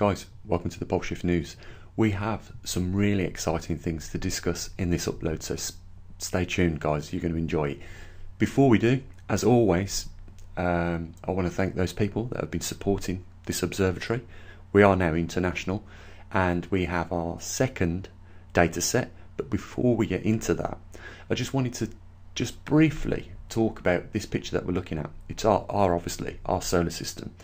Guys, welcome to the Poleshift News. We have some really exciting things to discuss in this upload, so stay tuned, guys. You're going to enjoy it. Before we do, as always, um, I want to thank those people that have been supporting this observatory. We are now international and we have our second data set. But before we get into that, I just wanted to just briefly talk about this picture that we're looking at. It's our, our obviously our solar system.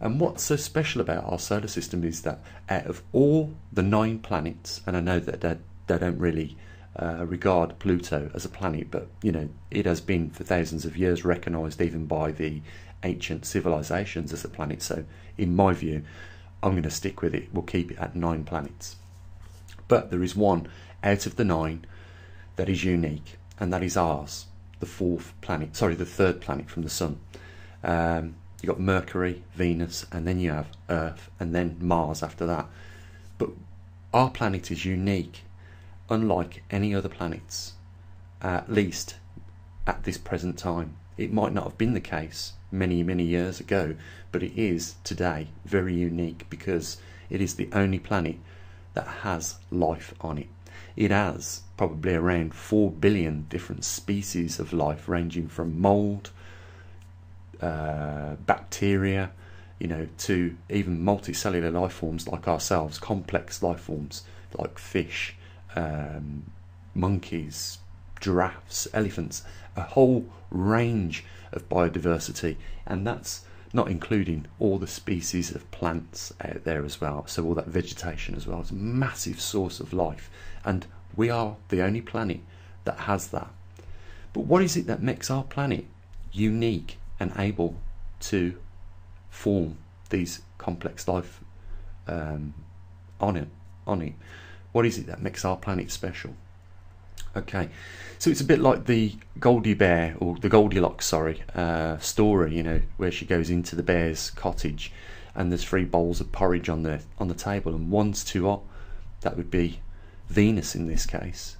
And what's so special about our solar system is that out of all the nine planets, and I know that they, don't really uh, regard Pluto as a planet, but you know it has been for thousands of years recognised even by the ancient civilizations as a planet. So, in my view, I'm going to stick with it. We'll keep it at nine planets. But there is one out of the nine that is unique, and that is ours, the fourth planet. Sorry, the third planet from the Sun. Um, You've got Mercury, Venus, and then you have Earth, and then Mars after that. But our planet is unique, unlike any other planets, at least at this present time. It might not have been the case many, many years ago, but it is today very unique because it is the only planet that has life on it. It has probably around 4 billion different species of life, ranging from mold uh, bacteria, you know, to even multicellular life forms like ourselves, complex life forms like fish, um, monkeys, giraffes, elephants, a whole range of biodiversity, and that's not including all the species of plants out there as well. So all that vegetation as well. It's a massive source of life, and we are the only planet that has that. But what is it that makes our planet unique and able to form these complex life um, on it. On it, what is it that makes our planet special? Okay, so it's a bit like the Goldie Bear or the Goldilocks, sorry, uh, story. You know, where she goes into the bear's cottage, and there's three bowls of porridge on the on the table, and one's too hot. That would be Venus in this case.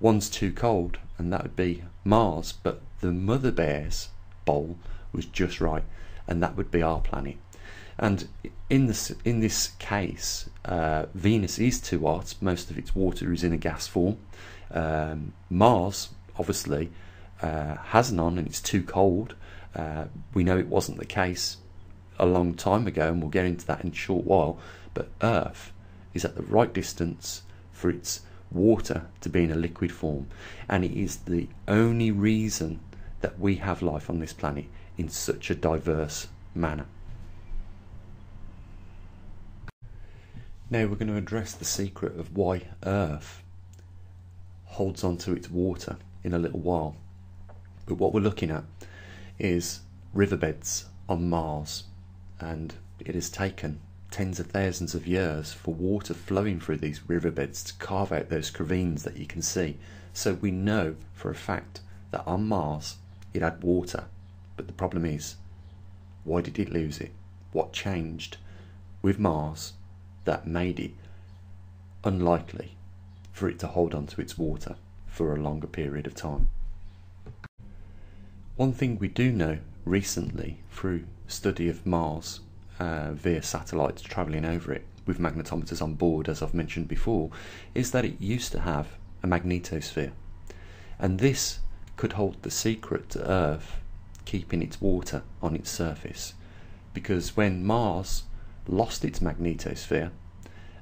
One's too cold, and that would be Mars. But the mother bear's bowl was just right, and that would be our planet. And in this in this case, uh, Venus is too hot. Most of its water is in a gas form. Um, Mars, obviously, uh, has none, and it's too cold. Uh, we know it wasn't the case a long time ago, and we'll get into that in a short while. But Earth is at the right distance for its water to be in a liquid form, and it is the only reason that we have life on this planet in such a diverse manner. Now we're going to address the secret of why Earth holds on to its water in a little while. But what we're looking at is riverbeds on Mars, and it has taken tens of thousands of years for water flowing through these riverbeds to carve out those cravines that you can see. So we know for a fact that on Mars it had water but the problem is, why did it lose it? What changed with Mars that made it unlikely for it to hold on to its water for a longer period of time? One thing we do know recently through study of Mars uh, via satellites travelling over it with magnetometers on board, as I've mentioned before, is that it used to have a magnetosphere. And this could hold the secret to Earth keeping its water on its surface. Because when Mars lost its magnetosphere,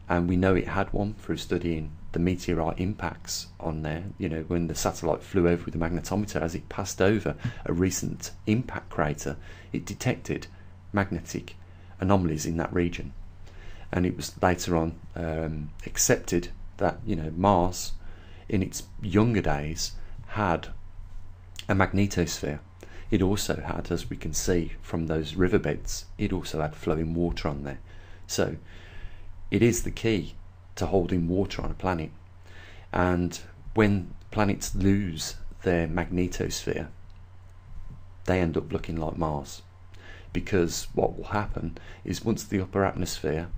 and we know it had one through studying the meteorite impacts on there, you know, when the satellite flew over with the magnetometer as it passed over a recent impact crater, it detected magnetic anomalies in that region. And it was later on um, accepted that, you know, Mars in its younger days had a magnetosphere it also had, as we can see from those riverbeds, it also had flowing water on there. So it is the key to holding water on a planet. And when planets lose their magnetosphere, they end up looking like Mars. Because what will happen is once the upper atmosphere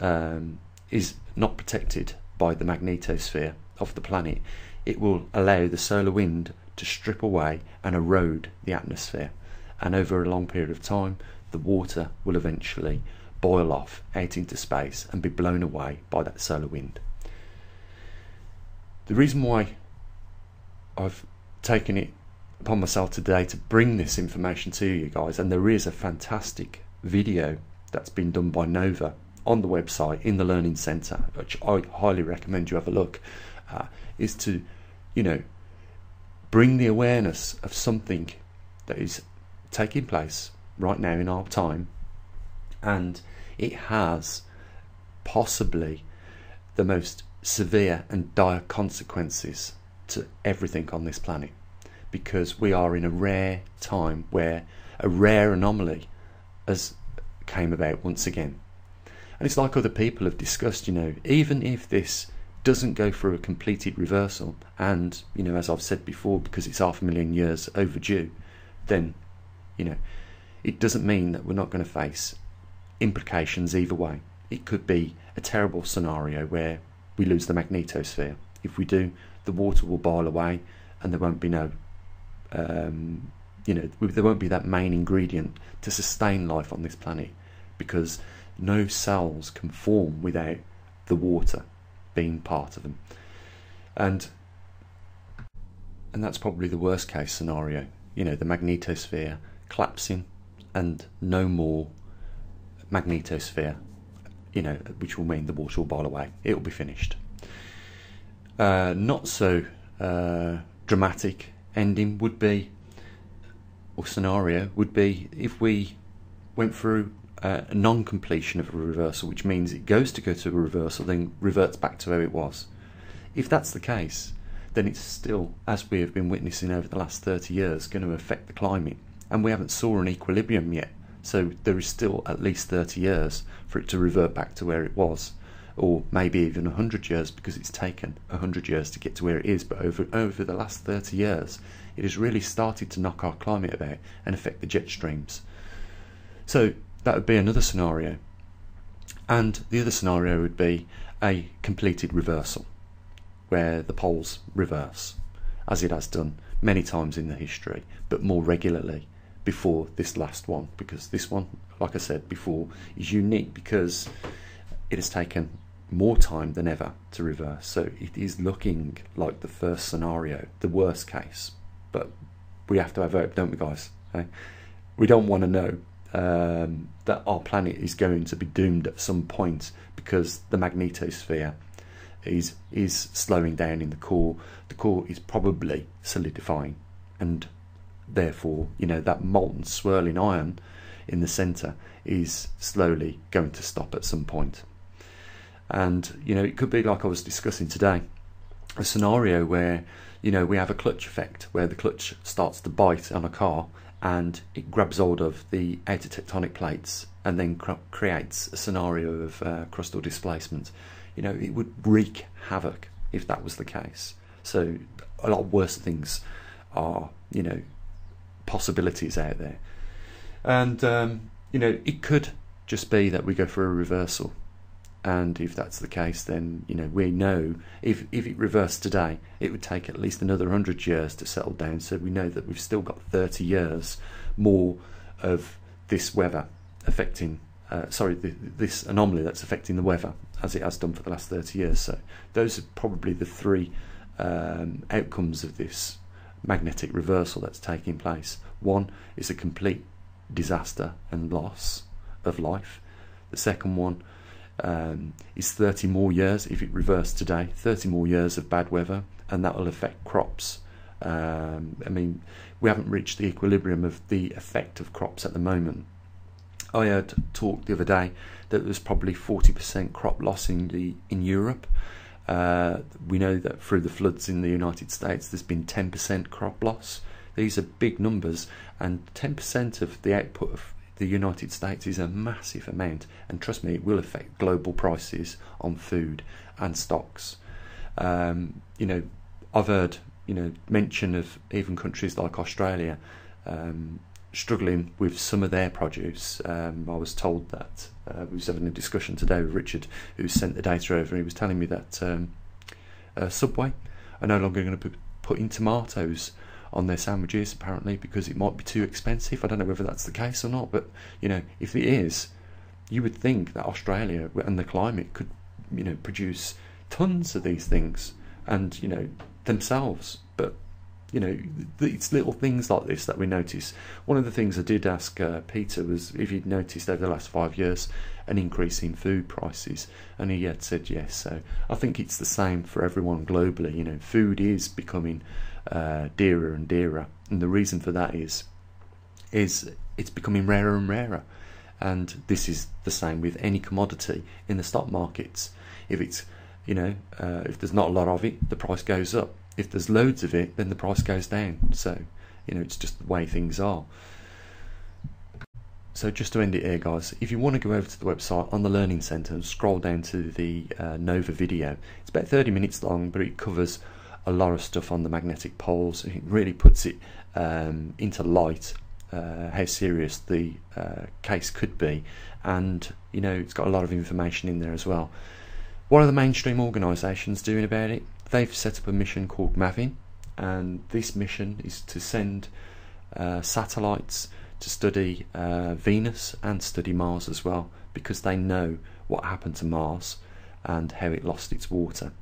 um, is not protected by the magnetosphere of the planet, it will allow the solar wind to strip away and erode the atmosphere. And over a long period of time, the water will eventually boil off out into space and be blown away by that solar wind. The reason why I've taken it upon myself today to bring this information to you guys, and there is a fantastic video that's been done by Nova on the website in the Learning Centre, which I highly recommend you have a look, uh, is to, you know, bring the awareness of something that is taking place right now in our time, and it has possibly the most severe and dire consequences to everything on this planet because we are in a rare time where a rare anomaly has came about once again. And it's like other people have discussed, you know, even if this doesn't go through a completed reversal, and, you know, as I've said before, because it's half a million years overdue, then, you know, it doesn't mean that we're not going to face implications either way. It could be a terrible scenario where we lose the magnetosphere. If we do, the water will boil away and there won't be no, um, you know, there won't be that main ingredient to sustain life on this planet because no cells can form without the water part of them. And and that's probably the worst case scenario. You know, the magnetosphere collapsing and no more magnetosphere, you know, which will mean the water will boil away. It will be finished. Uh, not so uh, dramatic ending would be, or scenario would be, if we went through uh, non-completion of a reversal, which means it goes to go to a reversal, then reverts back to where it was. If that's the case, then it's still, as we have been witnessing over the last 30 years, going to affect the climate. And we haven't saw an equilibrium yet. So there is still at least 30 years for it to revert back to where it was. Or maybe even 100 years because it's taken 100 years to get to where it is. But over, over the last 30 years, it has really started to knock our climate about and affect the jet streams. So that would be another scenario. And the other scenario would be a completed reversal, where the poles reverse, as it has done many times in the history, but more regularly before this last one, because this one, like I said before, is unique because it has taken more time than ever to reverse. So it is looking like the first scenario, the worst case. But we have to have hope, don't we, guys? We don't want to know um, that our planet is going to be doomed at some point because the magnetosphere is is slowing down in the core. The core is probably solidifying, and therefore, you know that molten swirling iron in the centre is slowly going to stop at some point. And you know, it could be like I was discussing today, a scenario where you know we have a clutch effect where the clutch starts to bite on a car and it grabs hold of the outer tectonic plates and then cr creates a scenario of uh, crustal displacement. You know, it would wreak havoc if that was the case. So a lot worse things are, you know, possibilities out there. And, um, you know, it could just be that we go for a reversal and if that's the case, then you know we know if if it reversed today, it would take at least another hundred years to settle down. So we know that we've still got thirty years more of this weather affecting. Uh, sorry, the, this anomaly that's affecting the weather as it has done for the last thirty years. So those are probably the three um, outcomes of this magnetic reversal that's taking place. One is a complete disaster and loss of life. The second one um, is 30 more years if it reversed today 30 more years of bad weather and that will affect crops. Um, I mean we haven't reached the equilibrium of the effect of crops at the moment. I heard talk the other day that there's probably 40% crop loss in the in Europe. Uh, we know that through the floods in the United States there's been 10% crop loss. These are big numbers and 10% of the output of the United States is a massive amount, and trust me, it will affect global prices on food and stocks. Um, you know, I've heard you know mention of even countries like Australia um, struggling with some of their produce. Um, I was told that uh, we was having a discussion today with Richard, who sent the data over. and He was telling me that um, uh, Subway are no longer going to be putting tomatoes on their sandwiches apparently because it might be too expensive. I don't know whether that's the case or not, but you know, if it is, you would think that Australia and the climate could, you know, produce tons of these things and you know themselves, but you know, it's little things like this that we notice. One of the things I did ask uh, Peter was if he'd noticed over the last five years an increase in food prices, and he had said yes. So I think it's the same for everyone globally. You know, food is becoming uh, dearer and dearer, and the reason for that is is it's becoming rarer and rarer. And this is the same with any commodity in the stock markets. If it's you know, uh, if there's not a lot of it, the price goes up if there's loads of it, then the price goes down. So, you know, it's just the way things are. So just to end it here, guys, if you want to go over to the website on the Learning Centre and scroll down to the uh, Nova video, it's about 30 minutes long, but it covers a lot of stuff on the magnetic poles. It really puts it um, into light uh, how serious the uh, case could be, and you know it's got a lot of information in there as well. What are the mainstream organisations doing about it? they've set up a mission called MAVEN, and this mission is to send uh, satellites to study uh, Venus and study Mars as well, because they know what happened to Mars and how it lost its water,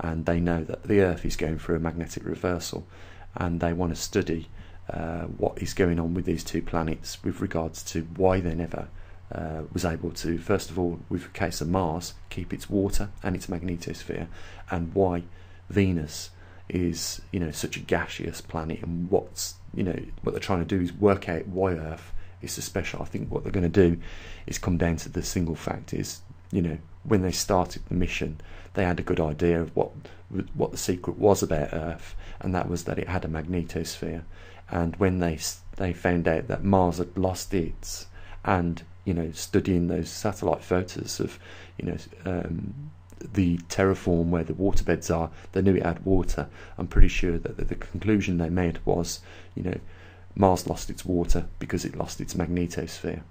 and they know that the Earth is going through a magnetic reversal, and they want to study uh, what is going on with these two planets with regards to why they never uh, was able to, first of all, with the case of Mars, keep its water and its magnetosphere, and why Venus is you know such a gaseous planet, and what's you know what they're trying to do is work out why Earth is so special. I think what they're going to do is come down to the single fact is you know when they started the mission, they had a good idea of what what the secret was about Earth, and that was that it had a magnetosphere. And when they they found out that Mars had lost its, and you know studying those satellite photos of you know um, the terraform where the waterbeds are, they knew it had water. I'm pretty sure that the, the conclusion they made was, you know, Mars lost its water because it lost its magnetosphere.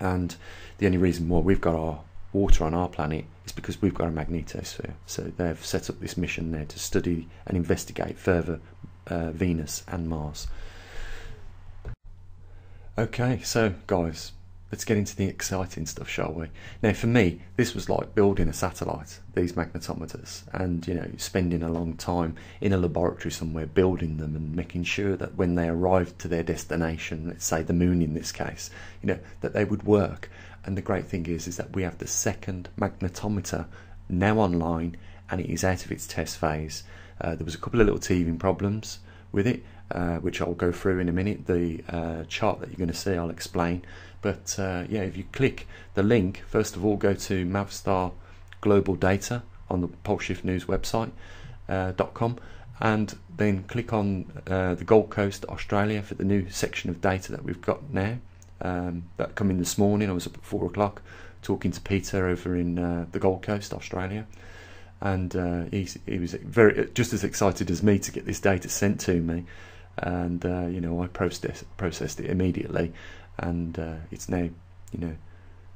And the only reason why we've got our water on our planet is because we've got a magnetosphere. So they've set up this mission there to study and investigate further uh, Venus and Mars. Okay, so guys, let's get into the exciting stuff, shall we? Now, for me, this was like building a satellite, these magnetometers, and you know, spending a long time in a laboratory somewhere building them and making sure that when they arrived to their destination, let's say the moon in this case, you know, that they would work. And the great thing is, is that we have the second magnetometer now online, and it is out of its test phase. Uh, there was a couple of little teething problems with it, uh, which I'll go through in a minute. The uh, chart that you're going to see, I'll explain. But uh, yeah, if you click the link, first of all, go to Mavstar Global Data on the Poleshift News website uh, .com, and then click on uh, the Gold Coast, Australia, for the new section of data that we've got now. Um, that come in this morning. I was up at four o'clock talking to Peter over in uh, the Gold Coast, Australia, and uh, he was very just as excited as me to get this data sent to me. And uh, you know, I processed processed it immediately, and uh, it's now you know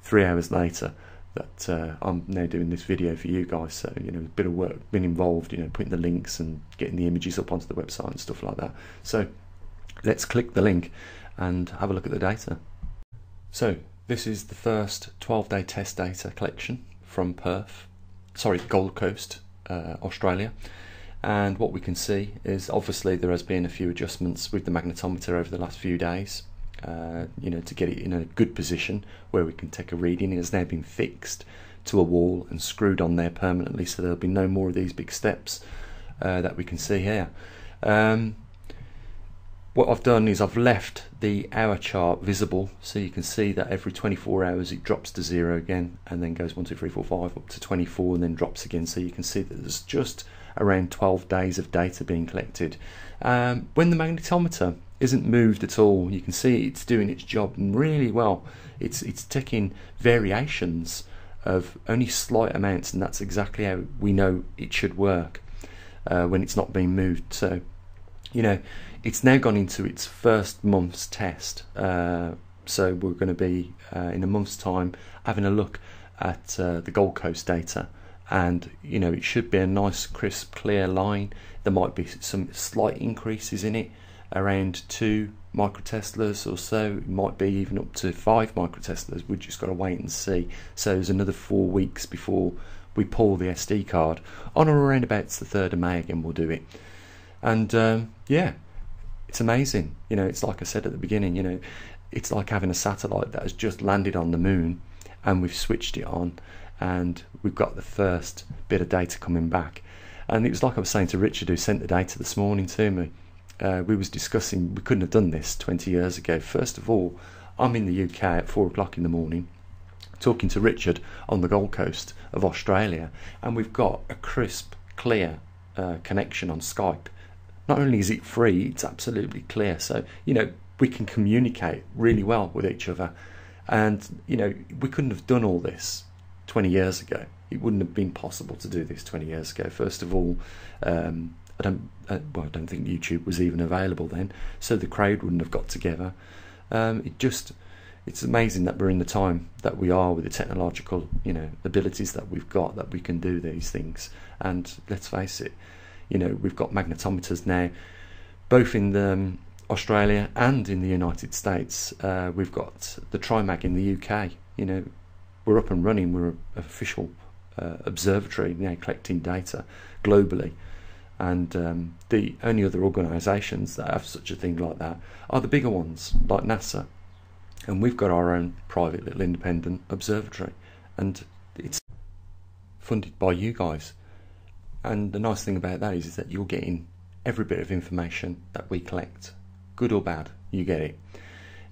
three hours later that uh, I'm now doing this video for you guys. So you know, a bit of work been involved. You know, putting the links and getting the images up onto the website and stuff like that. So let's click the link and have a look at the data. So this is the first 12-day test data collection from Perth, sorry, Gold Coast, uh, Australia. And what we can see is obviously there has been a few adjustments with the magnetometer over the last few days uh, you know, to get it in a good position where we can take a reading. It has now been fixed to a wall and screwed on there permanently, so there'll be no more of these big steps uh, that we can see here. Um, what I've done is I've left the hour chart visible so you can see that every 24 hours it drops to zero again and then goes 1, 2, 3, 4, 5 up to 24 and then drops again so you can see that there's just around 12 days of data being collected. Um, when the magnetometer isn't moved at all. You can see it's doing its job really well. It's it's taking variations of only slight amounts, and that's exactly how we know it should work uh, when it's not being moved. So, you know, it's now gone into its first month's test. Uh, so we're going to be uh, in a month's time having a look at uh, the Gold Coast data, and you know it should be a nice, crisp, clear line. There might be some slight increases in it around two microteslas or so. It might be even up to five microteslas. We've just got to wait and see. So there's another four weeks before we pull the SD card. On or around about the 3rd of May again, we'll do it. And um, yeah, it's amazing. You know, it's like I said at the beginning, you know, it's like having a satellite that has just landed on the moon and we've switched it on and we've got the first bit of data coming back. And it was like I was saying to Richard, who sent the data this morning to me. Uh, we was discussing we couldn't have done this 20 years ago. First of all, I'm in the UK at four o'clock in the morning, talking to Richard on the Gold Coast of Australia, and we've got a crisp, clear uh, connection on Skype. Not only is it free, it's absolutely clear. So you know we can communicate really well with each other, and you know we couldn't have done all this 20 years ago. It wouldn't have been possible to do this 20 years ago. First of all, um, I don't uh, well, I don't think YouTube was even available then, so the crowd wouldn't have got together. Um, it just it's amazing that we're in the time that we are with the technological you know abilities that we've got that we can do these things. And let's face it, you know we've got magnetometers now, both in the, um, Australia and in the United States. Uh, we've got the TriMag in the UK. You know we're up and running. We're an official uh, observatory now collecting data globally. And um, the only other organisations that have such a thing like that are the bigger ones, like NASA. And we've got our own private little independent observatory. And it's funded by you guys. And the nice thing about that is, is that you're getting every bit of information that we collect, good or bad, you get it.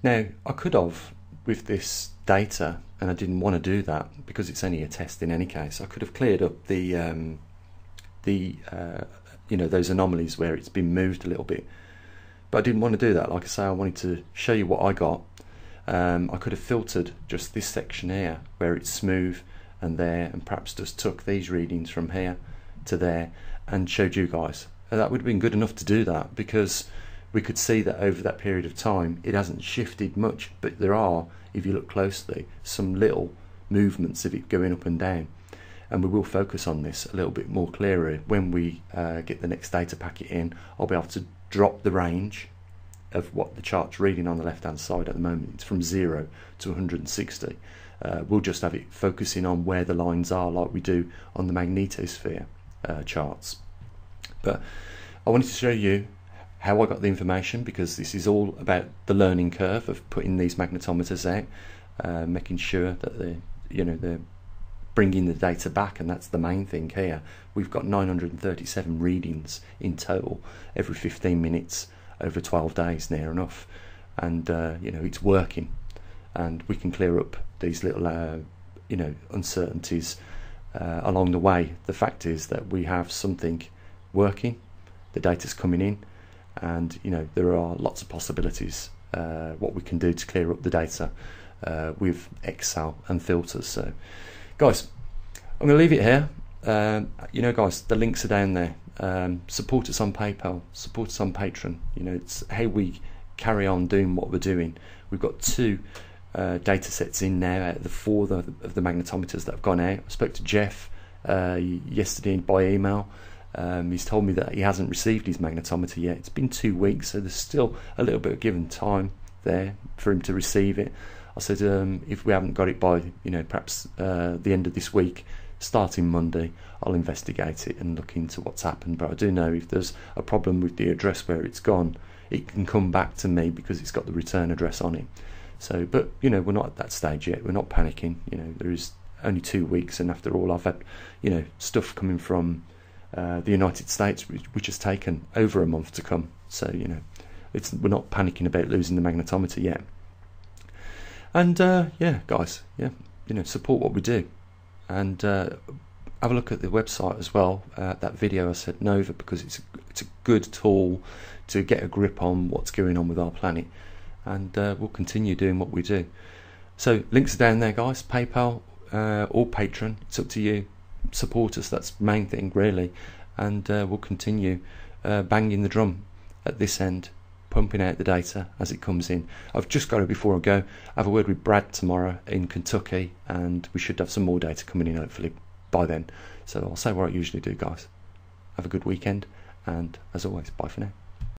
Now, I could have, with this data, and I didn't want to do that because it's only a test in any case. I could have cleared up the um, the uh, you know those anomalies where it's been moved a little bit, but I didn't want to do that. Like I say, I wanted to show you what I got. Um, I could have filtered just this section here where it's smooth and there, and perhaps just took these readings from here to there and showed you guys. And that would have been good enough to do that because we could see that over that period of time it hasn't shifted much, but there are if you look closely, some little movements of it going up and down. And we will focus on this a little bit more clearer when we uh, get the next data packet in. I'll be able to drop the range of what the chart's reading on the left hand side at the moment. It's from 0 to 160. Uh, we'll just have it focusing on where the lines are, like we do on the magnetosphere uh, charts. But I wanted to show you how I got the information because this is all about the learning curve of putting these magnetometers out, uh, making sure that they, you know, they're bringing the data back, and that's the main thing here. We've got 937 readings in total every 15 minutes over 12 days, near enough, and uh, you know it's working, and we can clear up these little, uh, you know, uncertainties uh, along the way. The fact is that we have something working, the data's coming in and you know there are lots of possibilities uh, what we can do to clear up the data uh, with Excel and filters. So, guys, I'm going to leave it here. Um, you know, guys, the links are down there. Um, support us on PayPal, support us on Patreon. You know, it's how we carry on doing what we're doing. We've got two uh, data sets in now of the four of the magnetometers that have gone out. I spoke to Jeff uh, yesterday by email. Um, he's told me that he hasn't received his magnetometer yet. It's been two weeks, so there's still a little bit of given time there for him to receive it. I said, um, if we haven't got it by, you know, perhaps uh, the end of this week, starting Monday, I'll investigate it and look into what's happened. But I do know if there's a problem with the address where it's gone, it can come back to me because it's got the return address on it. So, but you know, we're not at that stage yet. We're not panicking. You know, there is only two weeks, and after all, I've had, you know, stuff coming from uh, the United States, which, which, has taken over a month to come. So you know, it's we're not panicking about losing the magnetometer yet. And uh, yeah, guys, yeah, you know, support what we do, and uh, have a look at the website as well. Uh, that video I said Nova because it's a, it's a good tool to get a grip on what's going on with our planet, and uh, we'll continue doing what we do. So links are down there, guys. PayPal uh, or Patreon. It's up to you support us. That's the main thing, really. And uh, we'll continue uh, banging the drum at this end, pumping out the data as it comes in. I've just got to, before I go, have a word with Brad tomorrow in Kentucky, and we should have some more data coming in hopefully by then. So I'll say what I usually do, guys. Have a good weekend, and as always, bye for now.